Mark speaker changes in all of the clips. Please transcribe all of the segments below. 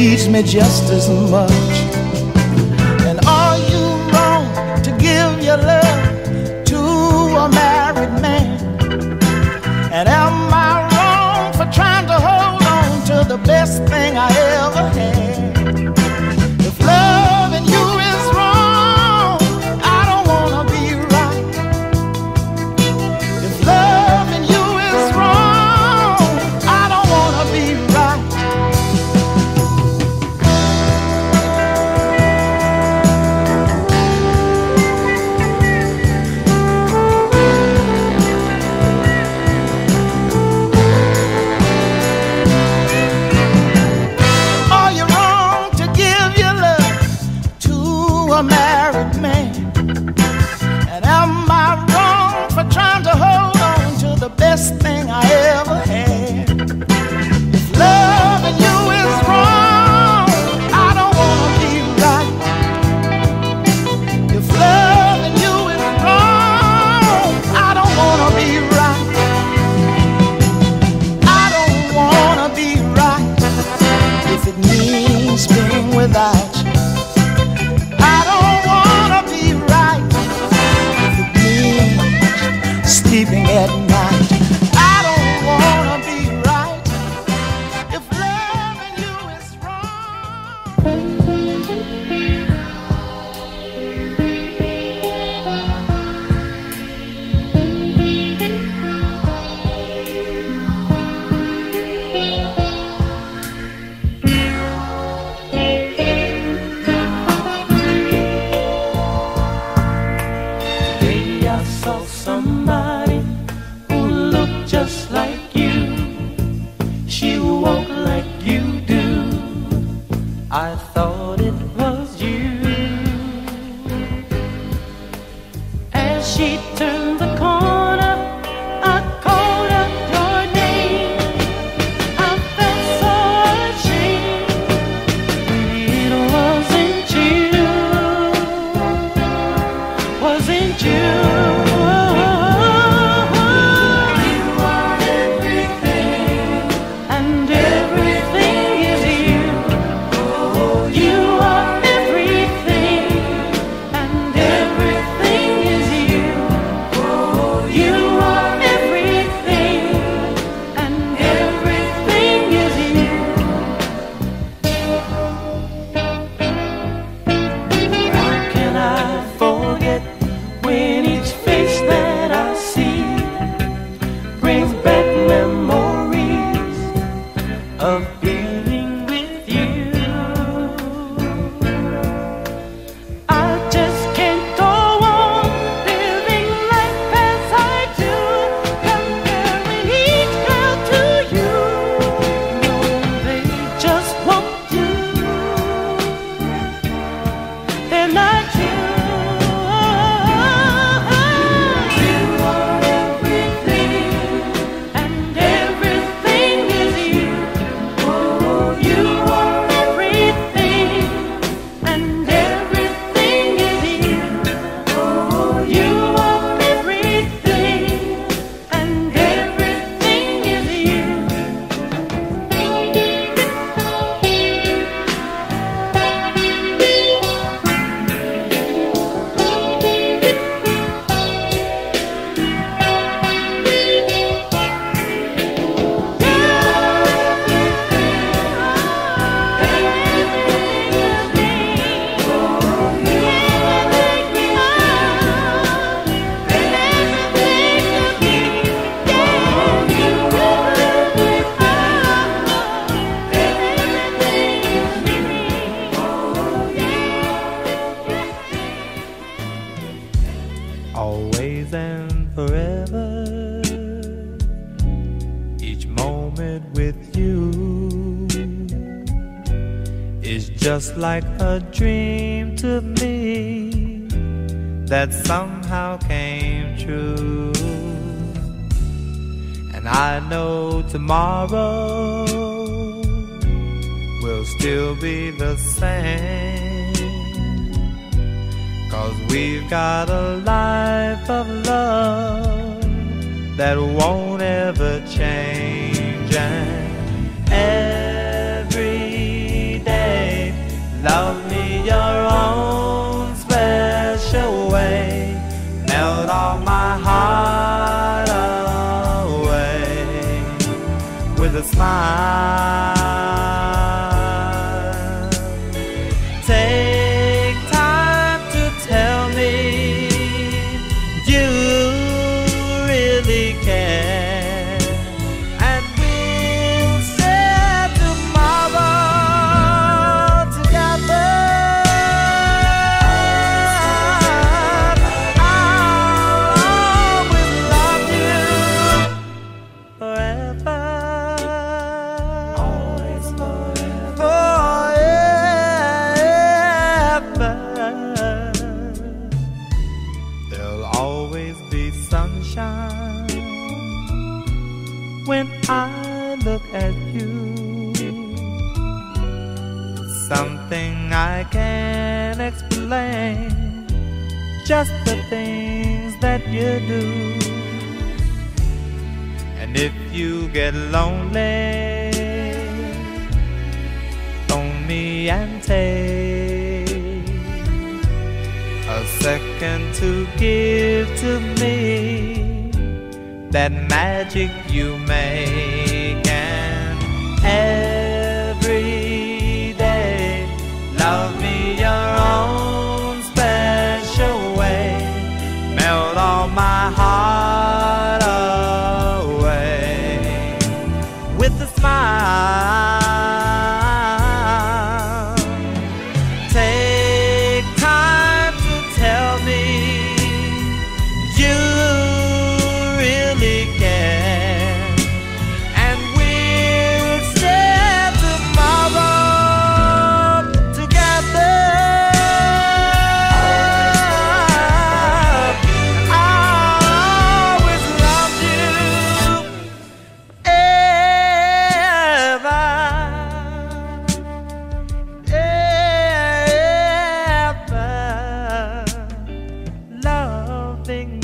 Speaker 1: needs me just as much.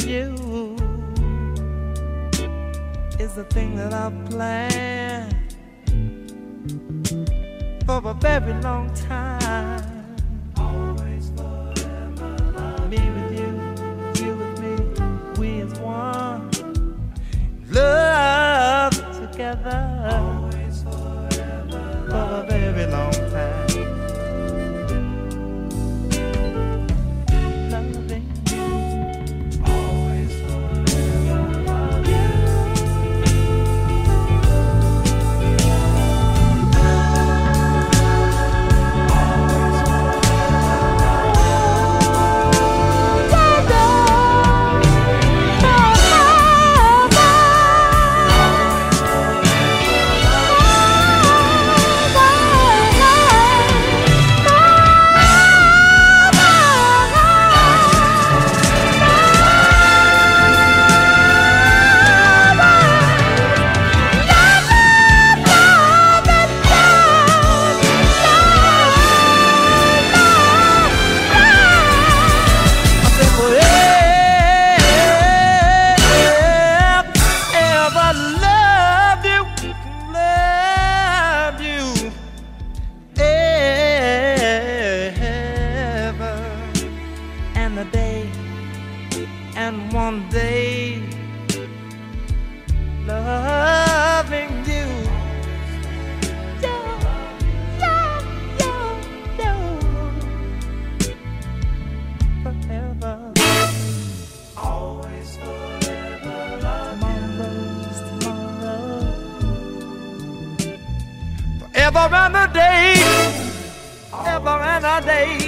Speaker 1: you is the thing
Speaker 2: that I've planned for a very long time. Always forever. Me with you, you with me, we as one. Love together Always forever. for a very long time. Ever and a day, ever and a day.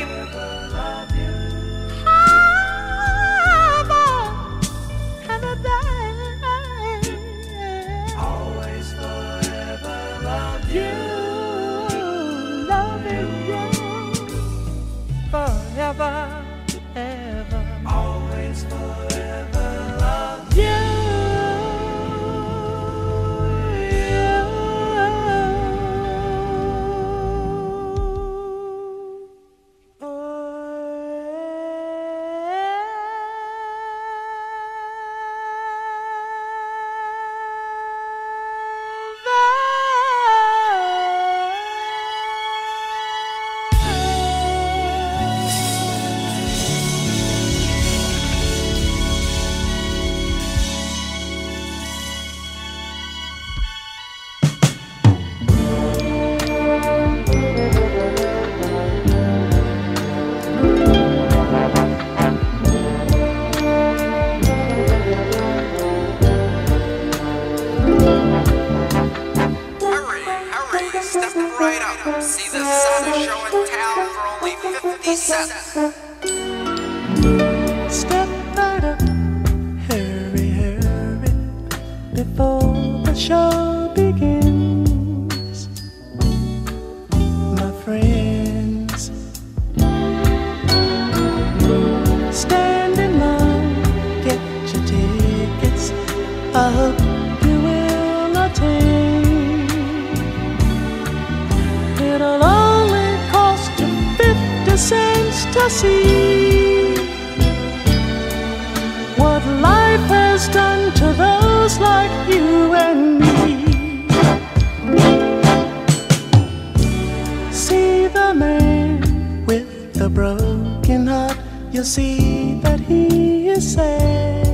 Speaker 3: see that he is sad.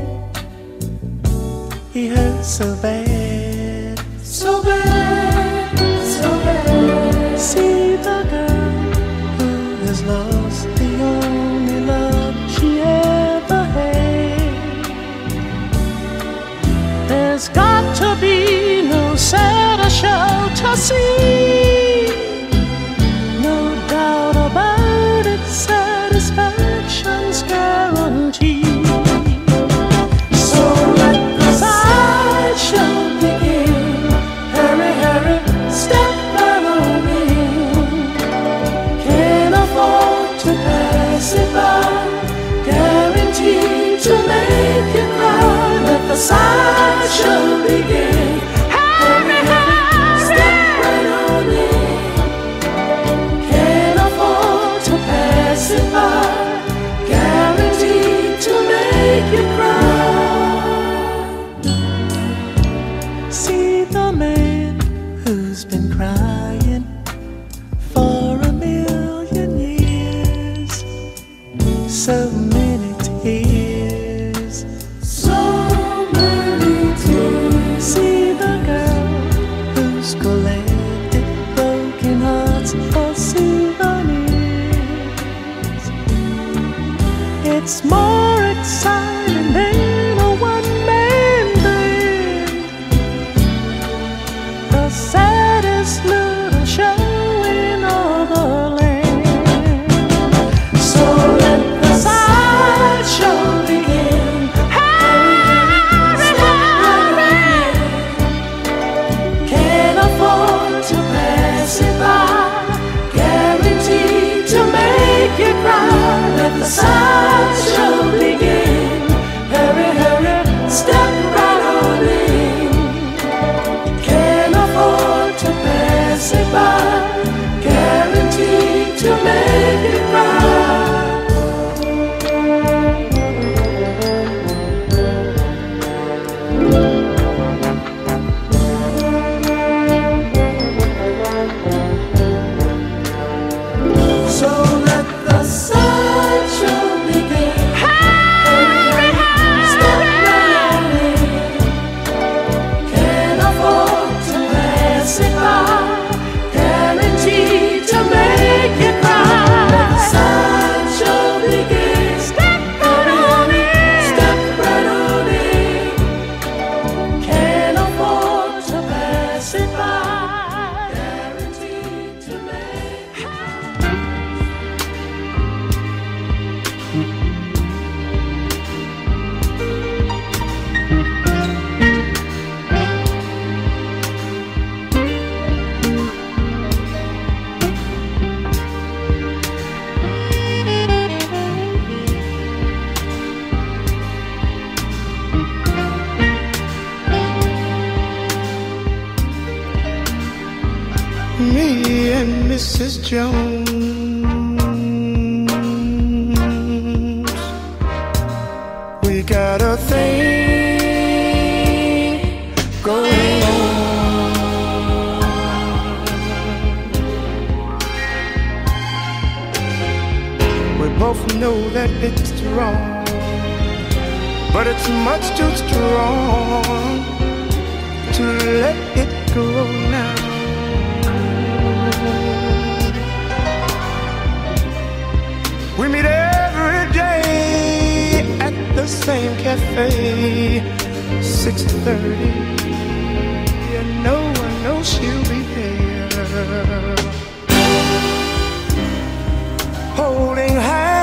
Speaker 3: He hurts so bad, so bad, so bad. See the girl who has lost the only love she ever had. There's got to be no sadder show to see.
Speaker 1: know that it's wrong, but it's much too strong to let it go now. We meet every day at the same cafe, 6:30. And no one knows she'll be there holding
Speaker 4: hands.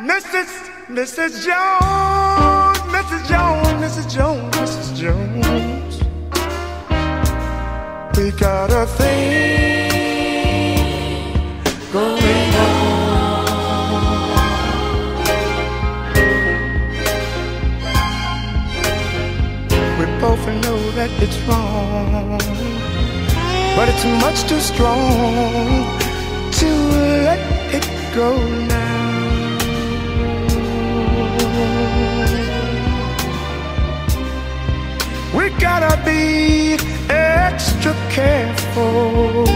Speaker 4: Mrs. Mrs. Jones, Mrs. Jones, Mrs. Jones, Mrs. Jones. We got a thing going on. That it's wrong, but it's much too strong to let it go now. We gotta be extra careful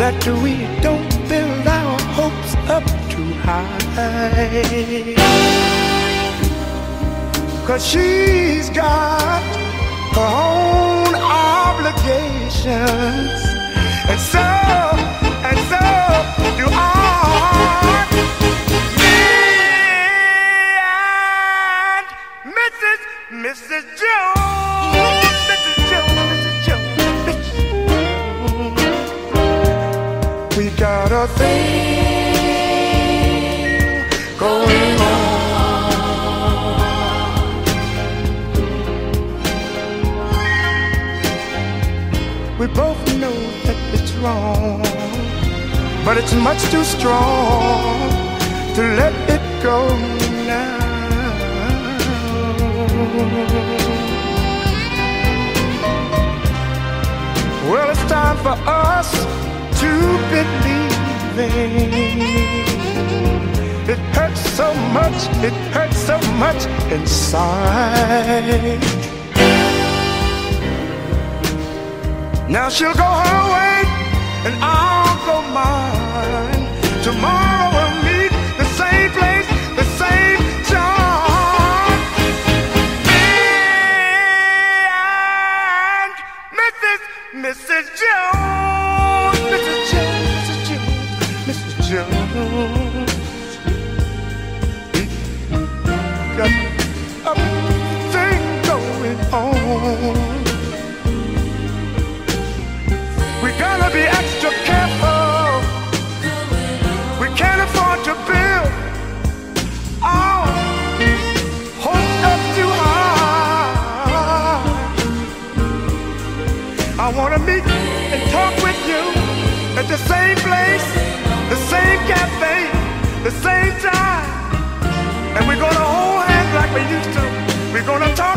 Speaker 4: that we don't build our hopes up too high. Cause she's got her own obligations. And so, and so do I. Me and Mrs. Mrs. Jones. Mrs. Jones, Mrs. Jones, Mrs. Jones. We got a thing wrong, but it's much too strong to let it go now. Well, it's time for us to believe It hurts so much, it hurts so much inside. Now she'll go her way and I'll go mine. Tomorrow we'll meet the same place, the same place, the same cafe, the same time. And we're gonna hold hands like we used to. We're gonna talk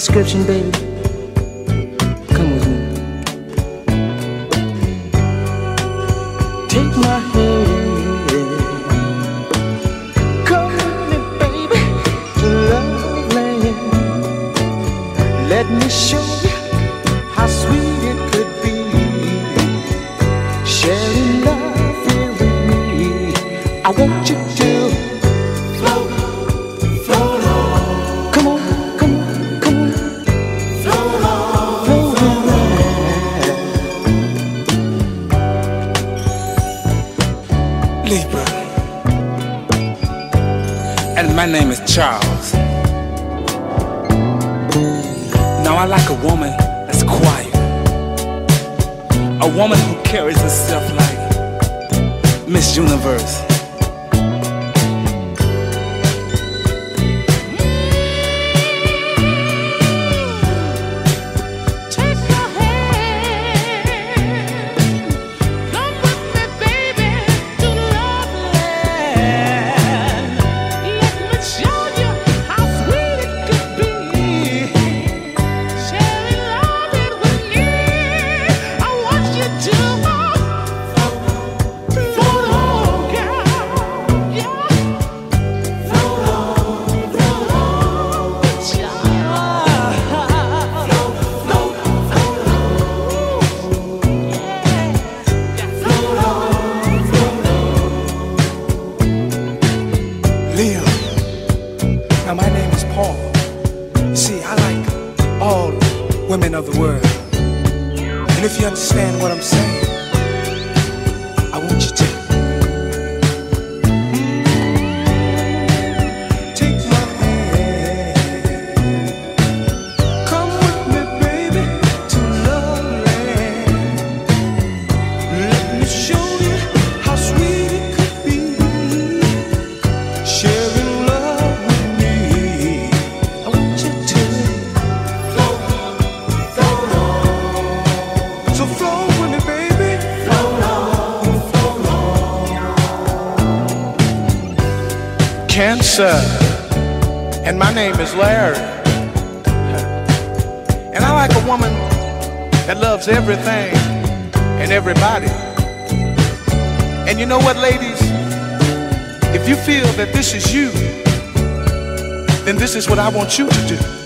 Speaker 5: description, baby.
Speaker 4: And my name is Larry. And I like a woman that loves everything and everybody. And you know what, ladies? If you feel that this is you, then this is what I want you to do.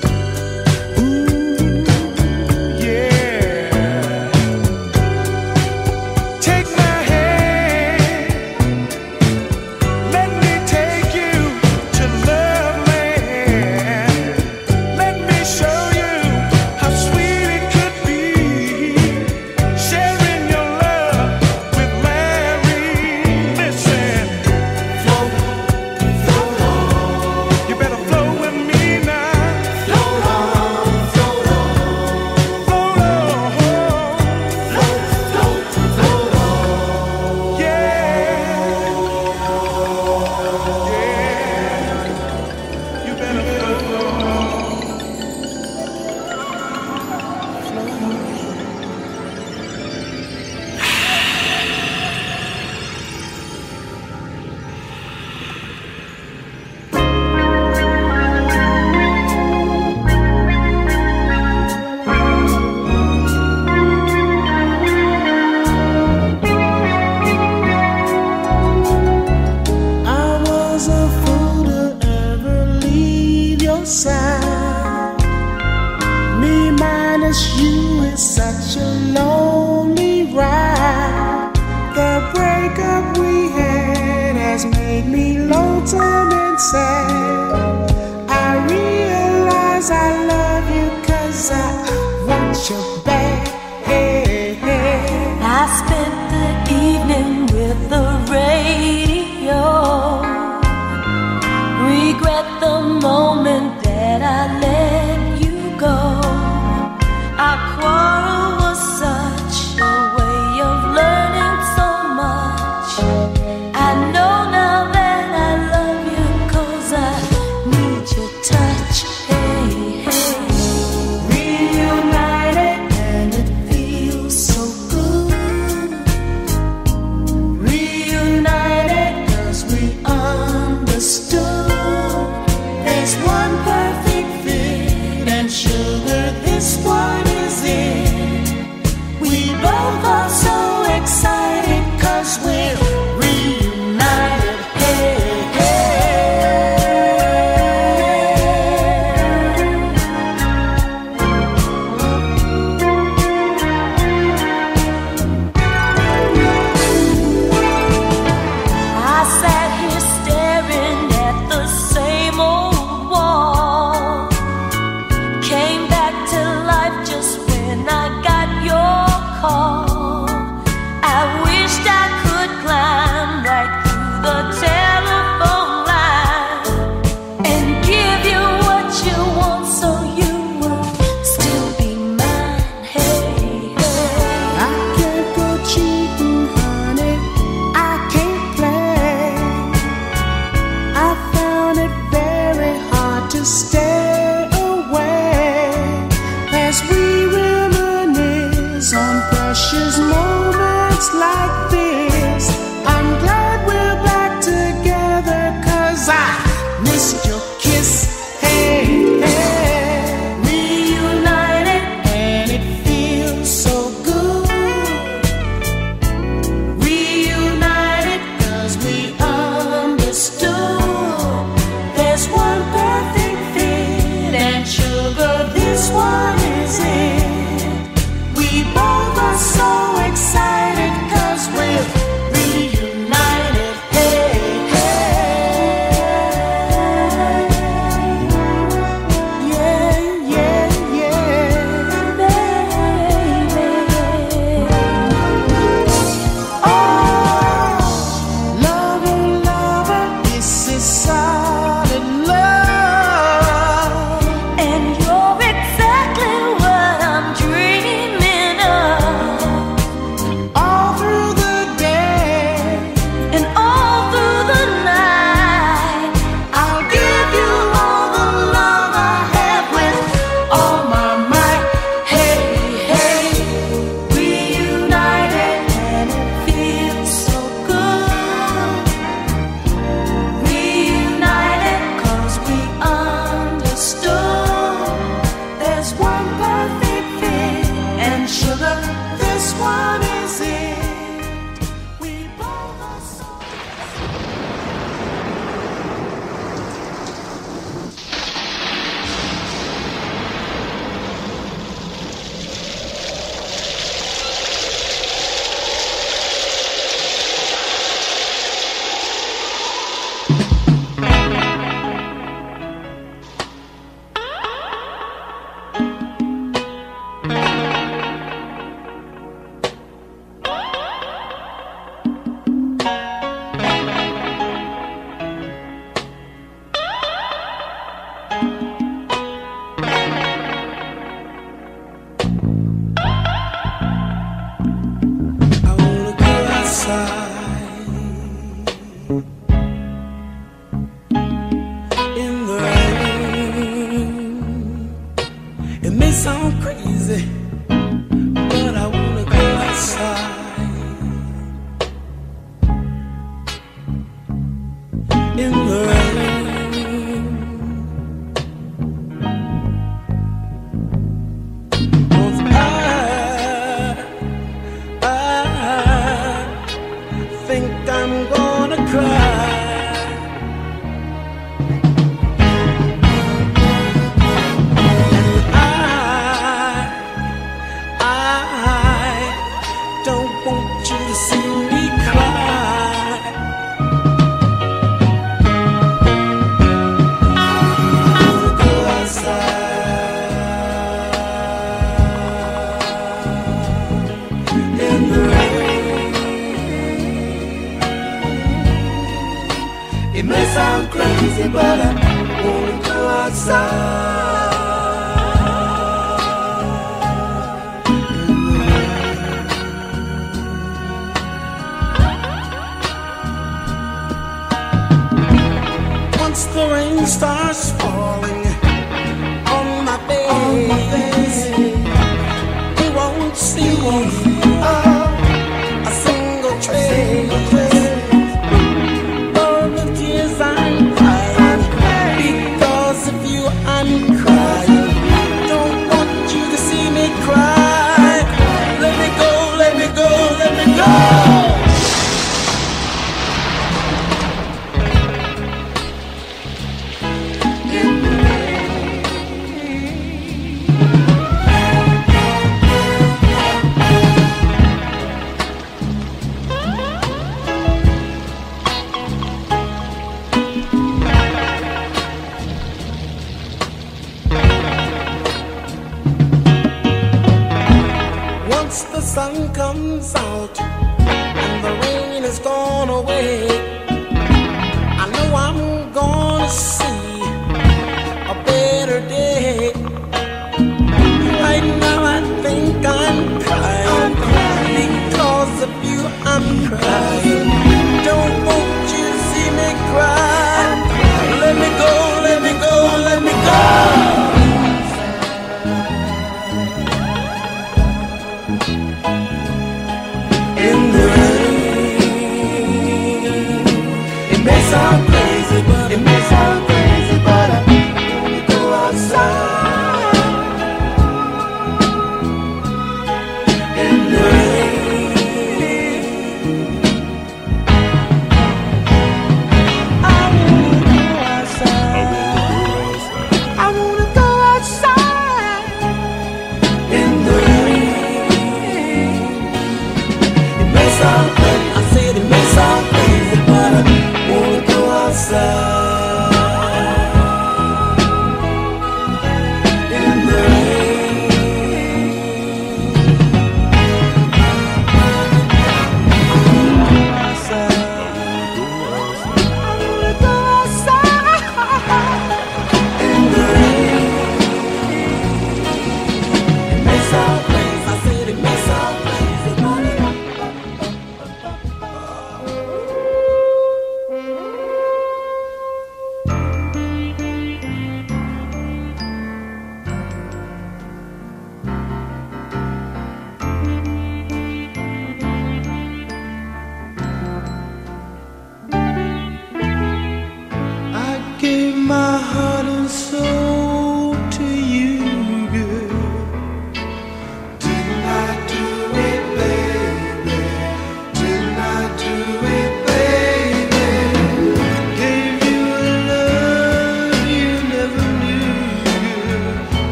Speaker 1: Get